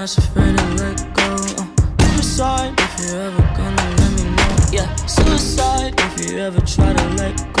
not afraid to let go. Uh, suicide if you ever gonna let me know. Yeah, suicide if you ever try to let go.